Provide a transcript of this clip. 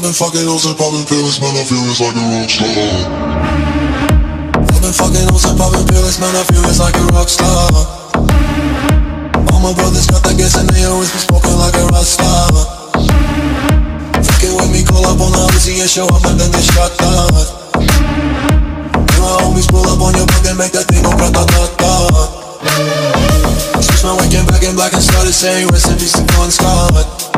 I've been fucking hoes and popping pills, man, I feel it's like a rock star. I've been fucking hoes and popping pills, man, I feel it's like a rock star. All my brothers got that gas and they always been smoking like a rock star. Fucking with me, call up on the Uzi and show up and then they shot down. And my homies pull up on your block and make that thing go grata-ta-ta. Switched my waking back in black and started saying rest in peace to Bon Scott.